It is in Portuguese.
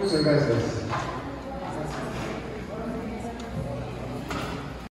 Muchas gracias.